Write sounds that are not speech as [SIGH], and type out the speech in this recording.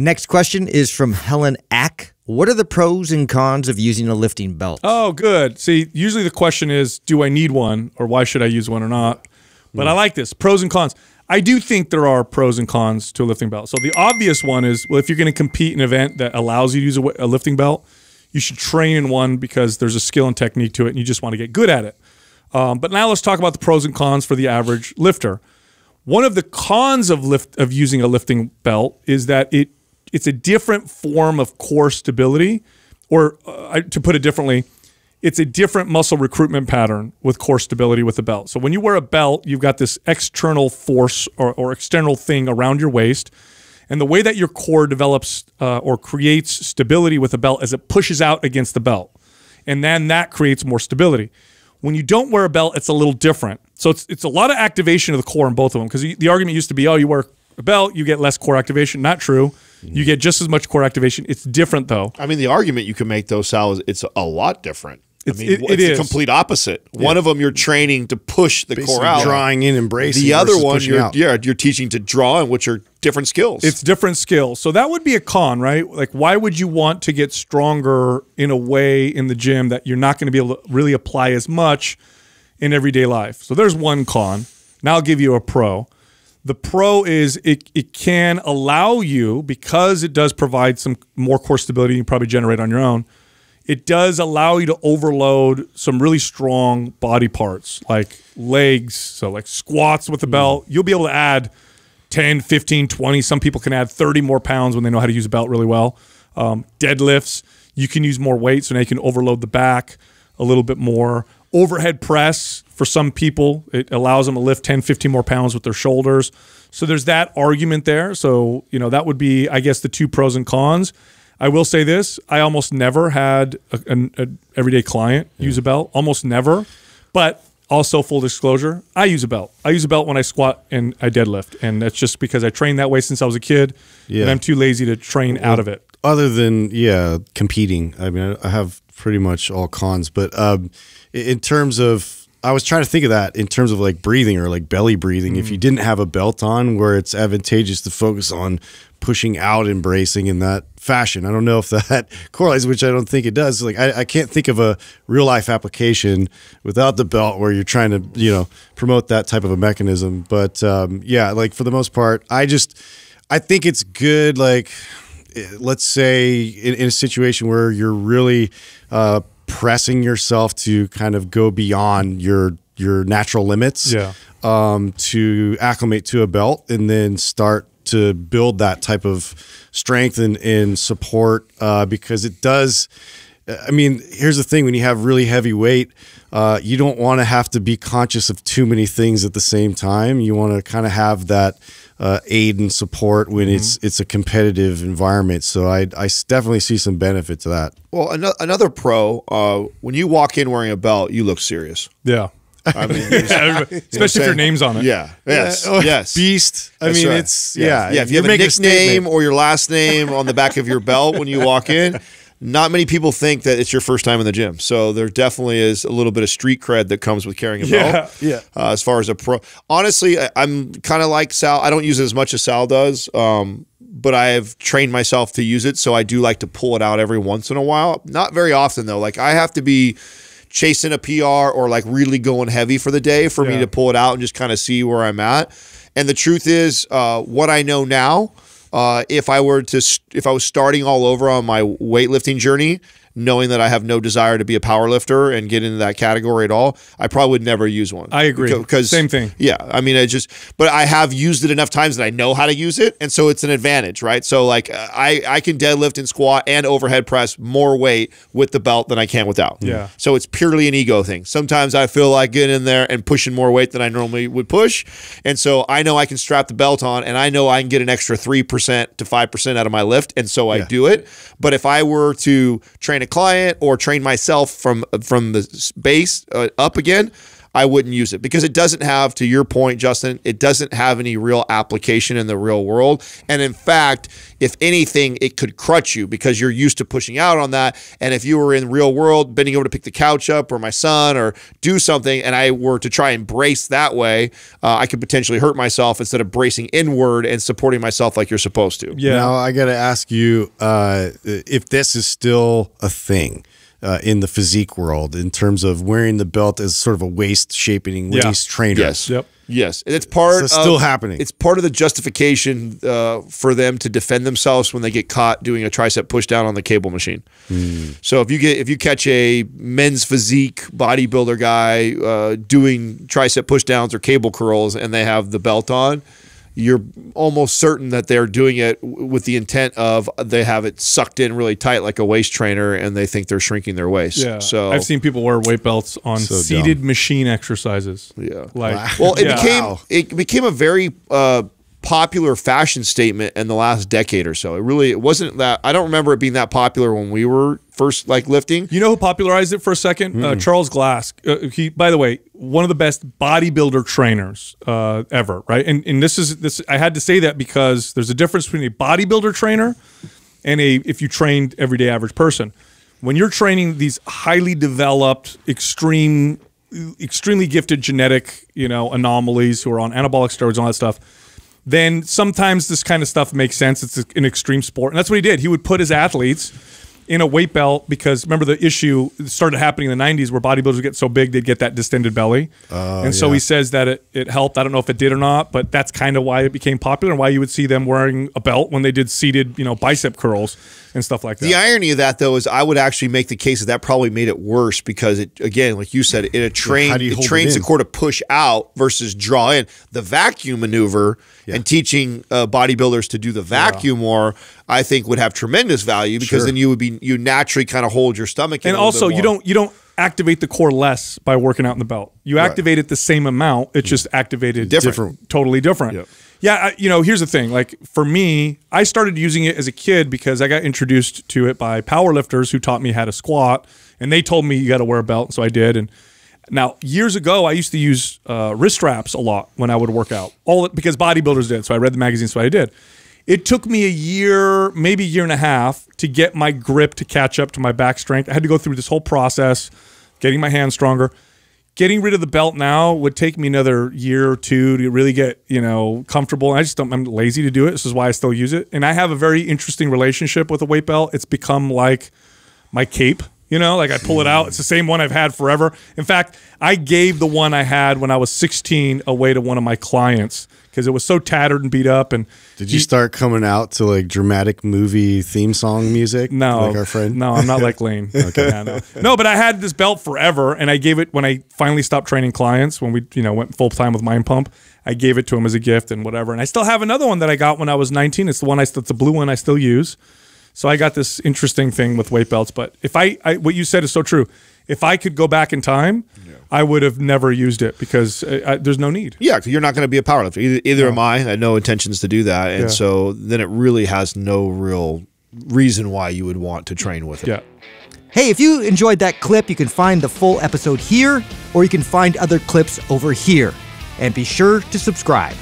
Next question is from Helen Ack. What are the pros and cons of using a lifting belt? Oh, good. See, usually the question is, do I need one or why should I use one or not? But I like this pros and cons. I do think there are pros and cons to a lifting belt. So the obvious one is, well, if you're going to compete in an event that allows you to use a, a lifting belt, you should train in one because there's a skill and technique to it, and you just want to get good at it. Um, but now let's talk about the pros and cons for the average lifter. One of the cons of lift of using a lifting belt is that it it's a different form of core stability, or uh, to put it differently, it's a different muscle recruitment pattern with core stability with the belt. So when you wear a belt, you've got this external force or, or external thing around your waist. And the way that your core develops uh, or creates stability with a belt is it pushes out against the belt. And then that creates more stability. When you don't wear a belt, it's a little different. So it's, it's a lot of activation of the core in both of them. Because the argument used to be, oh, you wear a belt, you get less core activation. Not true. You get just as much core activation. It's different though. I mean, the argument you can make though, Sal, is it's a lot different. It's- I mean, it- it's it the complete opposite. One of them you're training to push the Basically core out, drawing in and bracing The other one, you're out. yeah, you're teaching to draw, which are different skills. It's different skills. So that would be a con, right? Like, why would you want to get stronger in a way in the gym that you're not going to be able to really apply as much in everyday life? So there's one con. Now I'll give you a pro. The pro is it, it can allow you, because it does provide some more core stability you probably generate on your own, it does allow you to overload some really strong body parts like legs. So, like squats with the belt, you'll be able to add 10, 15, 20. Some people can add 30 more pounds when they know how to use a belt really well. Um, deadlifts, you can use more weight, so now you can overload the back a little bit more. Overhead press, for some people, it allows them to lift 10, 15 more pounds with their shoulders. So there's that argument there. So, you know, that would be, I guess, the two pros and cons. I will say this I almost never had an everyday client use a belt, almost never. But also, full disclosure, I use a belt. I use a belt when I squat and I deadlift. And that's just because I trained that way since I was a kid. Yeah. And I'm too lazy to train out of it. Other than yeah competing. I mean i have pretty much all cons but um in terms of i was trying to think of that in terms of like breathing or like belly breathing if you Mm. didn't have a belt on where it's advantageous to focus on pushing out and bracing in that fashion. I don't know if that [LAUGHS] correlates which i don't think it does. Like i, I can't think of a real life application without the belt where you're trying to you know promote that type of a mechanism. But um yeah like for the most part i just i think it's good like let's say in, in a situation where you're really uh, pressing yourself to kind of go beyond your your natural limits Yeah. um, to acclimate to a belt and then start to build that type of strength and, and support uh, because it does I mean, here's the thing: when you have really heavy weight, uh, you don't want to have to be conscious of too many things at the same time. You want to kind of have that uh, aid and support when it's it's a competitive environment. So I, I definitely see some benefit to that. well, another, another pro. Uh, when you walk in wearing a belt, you look serious. Yeah. I mean, [LAUGHS] Especially if your name's on it. yeah, yes, Oh, yes. beast. I That's mean, right. it's yeah, yeah. If you you're have a making nickname statement. or your last name on the back of your belt when you walk in, [LAUGHS] not many people think that it's your first time in the gym. So there definitely is a little bit of street cred that comes with carrying a Yeah, belt. [LAUGHS] yeah. Uh, as far as a pro, honestly, I, I'm kind of like Sal. I don't use it as much as Sal does. Um, but I have trained myself to use it, so I do like to pull it out every once in a while. Not very often though. Like I have to be chasing a PR or like really going heavy for the day for me to pull it out and just kind of see where I'm at. And the truth is, uh, what I know now, uh, if I were to, if I was starting all over on my weightlifting journey, knowing that I have no desire to be a power lifter and get into that category at all, I probably would never use one. I agree. Because Same thing. Yeah, I mean, I just, but I have used it enough times that I know how to use it, and so it's an advantage, right? So like, I I can deadlift and squat and overhead press more weight with the belt than I can without. Yeah. So it's purely an ego thing. Sometimes I feel like getting in there and pushing more weight than I normally would push, and so I know I can strap the belt on, and I know I can get an extra three percent to five percent out of my lift, and so I do it. But if I were to train a client or train myself from from the base uh, up again. I wouldn't use it because it doesn't have, to your point, Justin, it doesn't have any real application in the real world. And in fact, if anything, it could crutch you because you're used to pushing out on that. And if you were in real world, bending over to pick the couch up or my son or do something, and I were to try and brace that way, uh, I could potentially hurt myself instead of bracing inward and supporting myself like you're supposed to. Yeah. Now I got to ask you uh, if this is still a thing. Uh, in the physique world, in terms of wearing the belt as sort of a waist shaping Yeah. waist trainer. Yes. Yep. Yes, and it's part. So it's still of- happening. It's part of the justification uh, for them to defend themselves when they get caught doing a tricep push down on the cable machine. Hmm. So if you get if you catch a men's physique bodybuilder guy uh, doing tricep push downs or cable curls and they have the belt on. You're almost certain that they're doing it with the intent of they have it sucked in really tight like a waist trainer, and they think they're shrinking their waist. Yeah. So I've seen people wear weight belts on So seated machine exercises. Yeah. Like Well, it yeah. became Wow. it became a very uh, popular fashion statement in the last decade or so. It really it wasn't that I don't remember it being that popular when we were first like lifting. You know who popularized it for a second? Uh, Charles Glass. Uh, he, by the way, one of the best bodybuilder trainers uh, ever. Right, and and this is this. I had to say that because there's a difference between a bodybuilder trainer and a if you trained everyday average person. When you're training these highly developed, extreme, extremely gifted genetic, you know, anomalies who are on anabolic steroids and all that stuff, then sometimes this kind of stuff makes sense. It's an extreme sport. And that's what he did. He would put his athletes in a weight belt because remember the issue started happening in the 90s where bodybuilders would get so big they'd get that distended belly. and so yeah. he says that it, it helped. I don't know if it did or not, but that's kind of why it became popular and why you would see them wearing a belt when they did seated, you know, bicep curls and stuff like that. The irony of that though is I would actually make the case that that probably made it worse because it again, like you said, it, it trained how do you it hold it trains the core to push out versus draw in. The vacuum maneuver and teaching uh, bodybuilders to do the vacuum more, I think would have tremendous value because Sure. then you would be you naturally kind of hold your stomach. in and also you don't you don't activate the core less by working out in the belt. You activate it the same amount. It's just activated Different. Different. totally different. Yep. Yeah, I, you know, here's the thing. Like for me, I started using it as a kid because I got introduced to it by powerlifters who taught me how to squat, and they told me you got to wear a belt, so I did. And now years ago, I used to use uh, wrist straps a lot when I would work out, all because bodybuilders did. So I read the magazine, so I did. It took me a year, maybe a year and a half, to get my grip to catch up to my back strength. I had to go through this whole process, getting my hands stronger getting rid of the belt now would take me another year or two to really get you know comfortable. I just don't. I'm lazy to do it. This is why I still use it. And I have a very interesting relationship with a weight belt. It's become like my cape. You know, like I pull it out. It's the same one I've had forever. In fact, I gave the one I had when I was 16 away to one of my clients because it was so tattered and beat up. And Did you start coming out to like dramatic movie theme song music? No, like our friend. No, I'm not like [LAUGHS] Lane. okay, yeah, no. no, but I had this belt forever, and I gave it when I finally stopped training clients. When we, you know, went full time with Mind Pump, I gave it to him as a gift and whatever. And I still have another one that I got when I was 19. It's the one I, it's the blue one I still use. So I got this interesting thing with weight belts. But if I, I what you said is so true. If I could go back in time, I would have never used it because uh, I, there's no need. Yeah, 'cause you're not going to be a powerlifter. Either, either am I. I had no intentions to do that, and Yeah. so then it really has no real reason why you would want to train with it. Yeah. Hey, if you enjoyed that clip, you can find the full episode here, or you can find other clips over here. And be sure to subscribe.